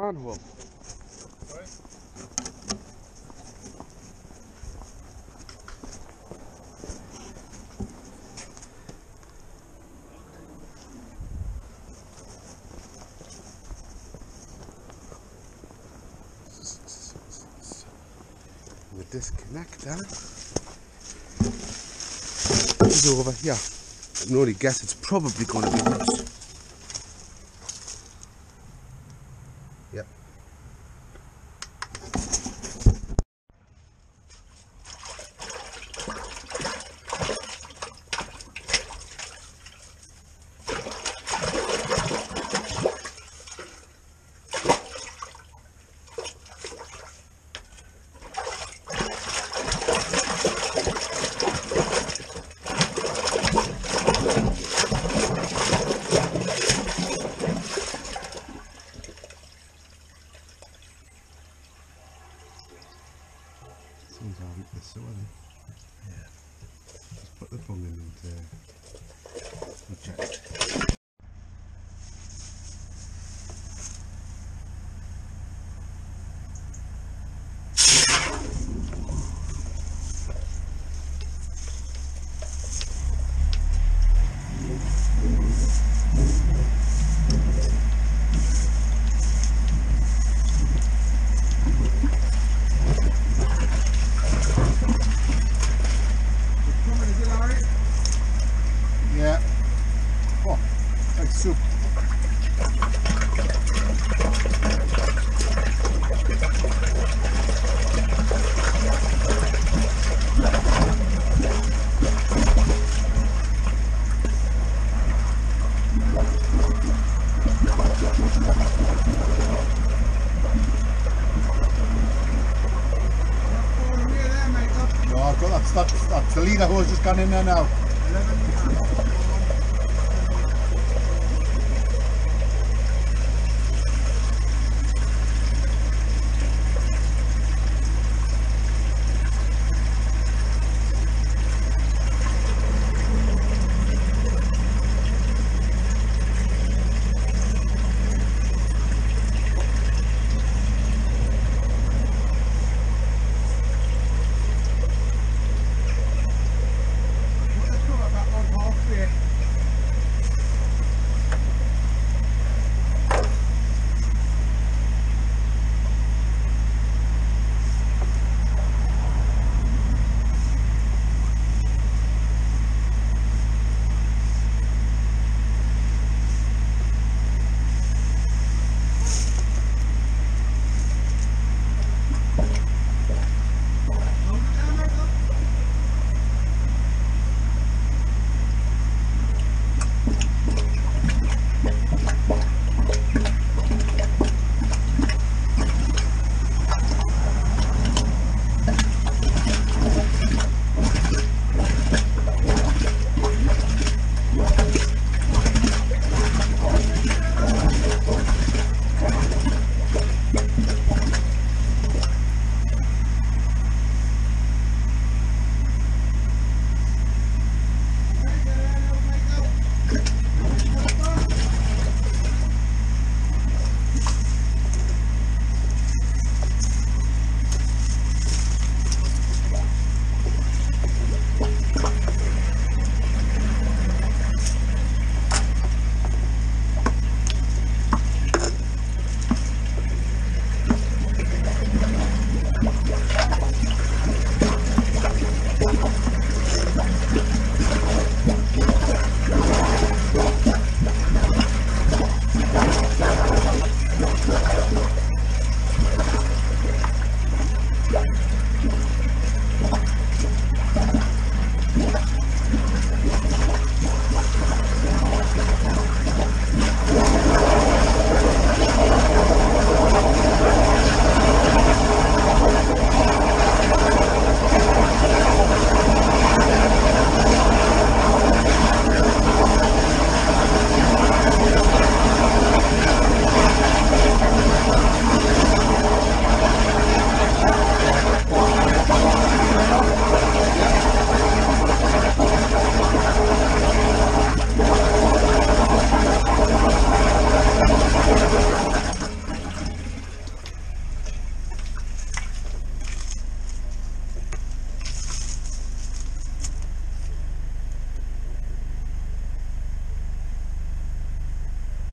Manhole. The disconnector is over here. I can only guess it's probably going to be this. Yep. This of Yeah. Just put the bung in and uh, soup. Got that, that's, that's the leader hose just gone in there now.